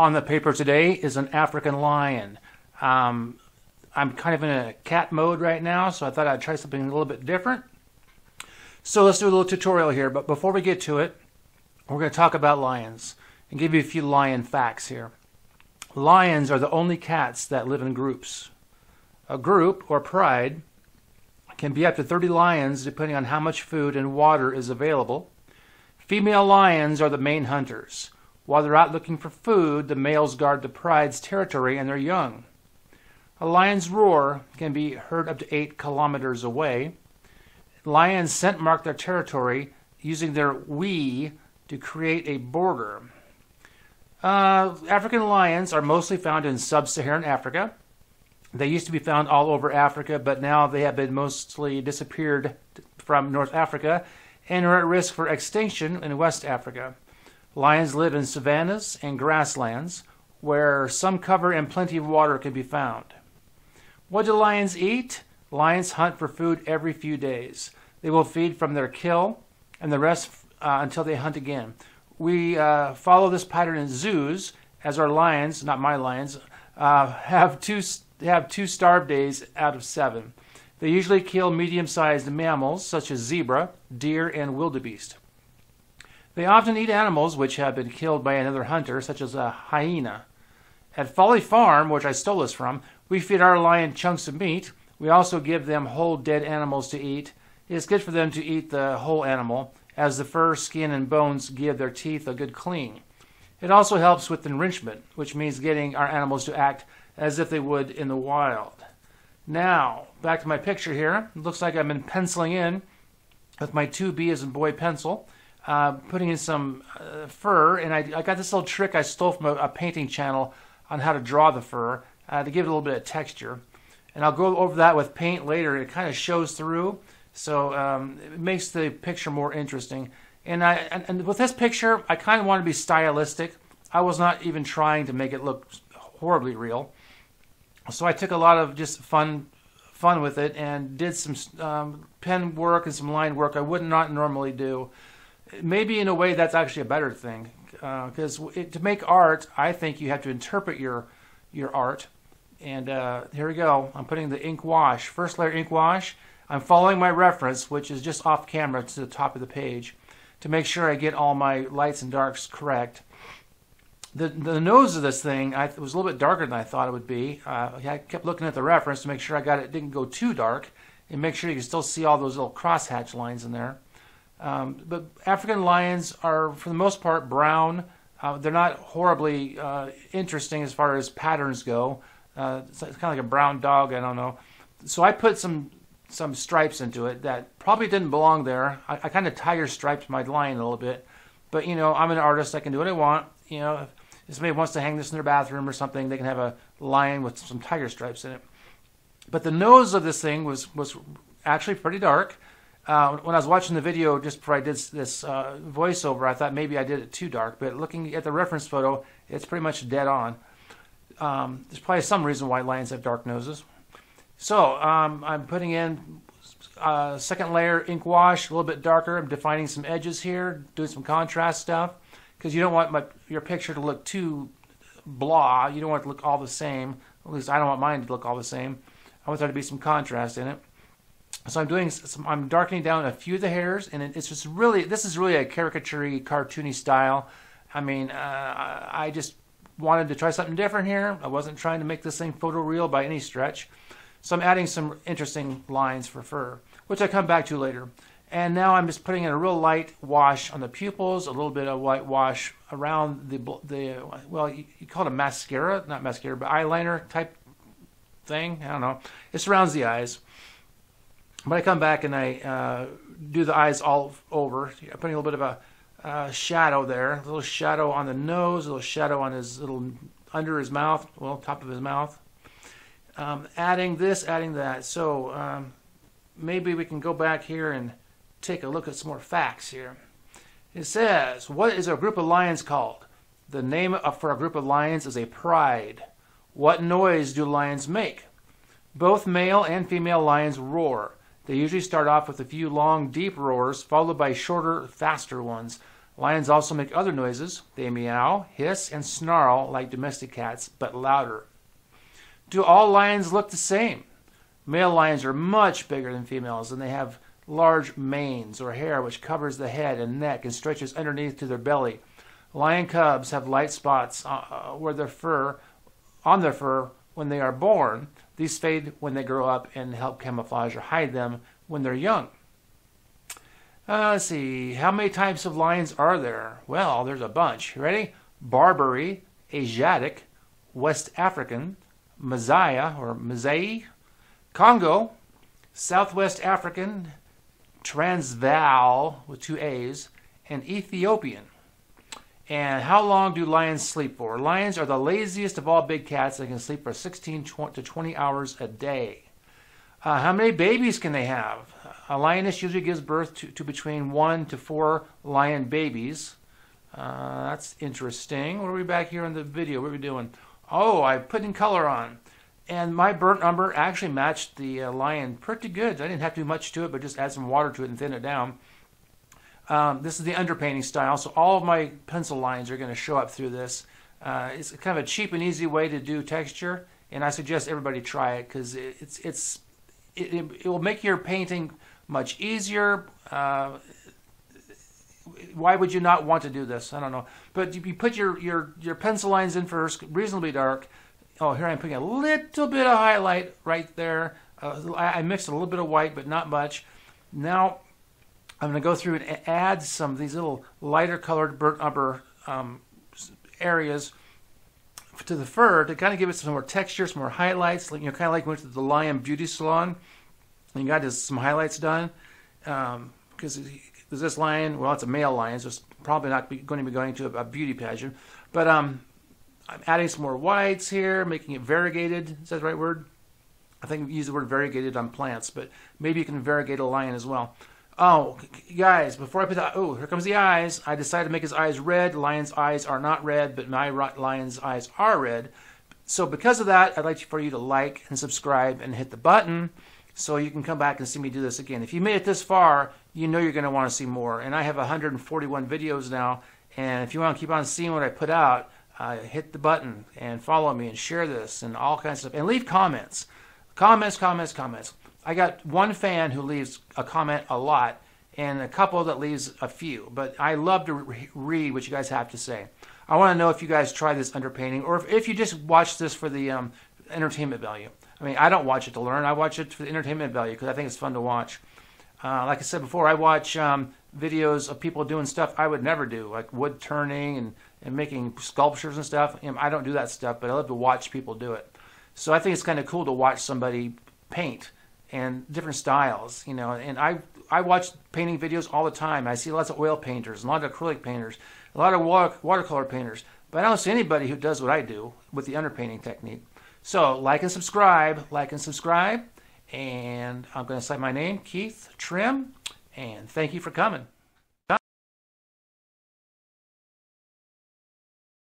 on the paper today is an African lion. Um, I'm kind of in a cat mode right now, so I thought I'd try something a little bit different. So let's do a little tutorial here, but before we get to it, we're going to talk about lions and give you a few lion facts here. Lions are the only cats that live in groups. A group, or pride, can be up to 30 lions depending on how much food and water is available. Female lions are the main hunters. While they're out looking for food, the males guard the pride's territory and their young. A lion's roar can be heard up to 8 kilometers away. Lions scent mark their territory using their wee to create a border. Uh, African lions are mostly found in sub Saharan Africa. They used to be found all over Africa, but now they have been mostly disappeared from North Africa and are at risk for extinction in West Africa. Lions live in savannas and grasslands where some cover and plenty of water can be found. What do lions eat? Lions hunt for food every few days. They will feed from their kill and the rest uh, until they hunt again. We uh, follow this pattern in zoos as our lions, not my lions, uh, have two have two starve days out of seven. They usually kill medium-sized mammals such as zebra, deer, and wildebeest. They often eat animals which have been killed by another hunter, such as a hyena. At Folly Farm, which I stole this from, we feed our lion chunks of meat. We also give them whole dead animals to eat. It's good for them to eat the whole animal, as the fur, skin, and bones give their teeth a good clean. It also helps with enrichment, which means getting our animals to act as if they would in the wild. Now, back to my picture here. It looks like I've been penciling in with my 2B as in boy pencil, uh, putting in some uh, fur, and I, I, got this little trick I stole from a, a painting channel on how to draw the fur uh, to give it a little bit of texture. And I'll go over that with paint later. It kind of shows through, so um, it makes the picture more interesting. And, I, and, and with this picture, I kind of want to be stylistic. I was not even trying to make it look horribly real. So I took a lot of just fun fun with it and did some um, pen work and some line work I would not normally do. Maybe in a way that's actually a better thing because uh, to make art, I think you have to interpret your your art. And uh, here we go. I'm putting the ink wash, first layer ink wash. I'm following my reference, which is just off camera to the top of the page, to make sure I get all my lights and darks correct. The, the nose of this thing I, was a little bit darker than I thought it would be. Uh, I kept looking at the reference to make sure I got it didn't go too dark and make sure you can still see all those little crosshatch lines in there. Um, but African lions are, for the most part, brown. Uh, they're not horribly uh, interesting as far as patterns go. Uh, it's, kind of like a brown dog. I don't know. So I put some some stripes into it that probably didn't belong there. I, I kind of tiger striped my lion a little bit, but you know I'm an artist. I can do what I want. You know, if somebody wants to hang this in their bathroom or something, they can have a lion with some tiger stripes in it. But the nose of this thing was was actually pretty dark. Uh, when I was watching the video just before I did this uh, voiceover, I thought maybe I did it too dark. But looking at the reference photo, it's pretty much dead on. Um, there's probably some reason why lions have dark noses. So um, I'm putting in uh, second layer ink wash, a little bit darker. I'm defining some edges here, doing some contrast stuff because you don't want my, your picture to look too blah. You don't want it to look all the same. At least I don't want mine to look all the same. I want there to be some contrast in it. So I'm doing some, I'm darkening down a few of the hairs, and it's just really this is really a caricature cartoony style. I mean, uh, I just wanted to try something different here. I wasn't trying to make this thing photoreal by any stretch. So I'm adding some interesting lines for fur, which I come back to later. And now I'm just putting in a real light wash on the pupils, a little bit of white wash around the, the well, you, you call it a mascara, not mascara, but eyeliner type thing. I don't know. It surrounds the eyes. But I come back and I uh, do the eyes all over, putting a little bit of a uh, shadow there, a little shadow on the nose, a little shadow on his little under his mouth, well, top of his mouth. Um, adding this, adding that. So um, maybe we can go back here and take a look at some more facts here. It says, What is a group of lions called? The name for a group of lions is a pride. What noise do lions make? Both male and female lions roar. They usually start off with a few long, deep roars, followed by shorter, faster ones. Lions also make other noises. They meow, hiss, and snarl like domestic cats, but louder. Do all lions look the same? Male lions are much bigger than females, and they have large manes or hair which covers the head and neck and stretches underneath to their belly. Lion cubs have light spots uh, uh, where their fur, on their fur when they are born. These fade when they grow up and help camouflage or hide them when they're young. Uh, let's see, how many types of lions are there? Well, there's a bunch. Ready? Barbary, Asiatic, West African, Mazaya or Mazai, Congo, Southwest African, Transvaal with two A's, and Ethiopian. And how long do lions sleep for? Lions are the laziest of all big cats. They can sleep for 16 to 20 hours a day. Uh, how many babies can they have? A lioness usually gives birth to, to between one to four lion babies. Uh, that's interesting. What are we back here in the video? What are we doing? Oh, I put in color on. And my burnt umber actually matched the uh, lion pretty good. I didn't have to do much to it, but just add some water to it and thin it down. Um, this is the underpainting style, so all of my pencil lines are going to show up through this. Uh, it's kind of a cheap and easy way to do texture, and I suggest everybody try it because it, it's it's it, it, will make your painting much easier. Uh, why would you not want to do this? I don't know. But you put your, your, your pencil lines in first, reasonably dark, Oh, here I'm putting a little bit of highlight right there. Uh, I, I mixed a little bit of white, but not much. Now I'm going to go through and add some of these little lighter colored burnt umber um, areas to the fur to kind of give it some more texture, some more highlights. Like, you know, kind of like went to the Lion Beauty Salon and got some highlights done. Because um, this lion, well, it's a male lion, so it's probably not going to be going to a, a beauty pageant. But um, I'm adding some more whites here, making it variegated. Is that the right word? I think we use the word variegated on plants, but maybe you can variegate a lion as well. Oh, guys, before I put that, oh, here comes the eyes. I decided to make his eyes red. Lion's eyes are not red, but my lion's eyes are red. So because of that, I'd like for you to like and subscribe and hit the button so you can come back and see me do this again. If you made it this far, you know you're going to want to see more. And I have 141 videos now, and if you want to keep on seeing what I put out, uh, hit the button and follow me and share this and all kinds of stuff. And leave comments. Comments, comments, comments. I got one fan who leaves a comment a lot and a couple that leaves a few. But I love to re read what you guys have to say. I want to know if you guys try this underpainting or if, if you just watch this for the um, entertainment value. I mean, I don't watch it to learn. I watch it for the entertainment value because I think it's fun to watch. Uh, like I said before, I watch um, videos of people doing stuff I would never do, like wood turning and and making sculptures and stuff. I don't do that stuff, but I love to watch people do it. So I think it's kind of cool to watch somebody paint and different styles, you know. And I I watch painting videos all the time. I see lots of oil painters, a lot of acrylic painters, a lot of water, watercolor painters, but I don't see anybody who does what I do with the underpainting technique. So like and subscribe, like and subscribe, and I'm going to say my name, Keith Trimm, and thank you for coming.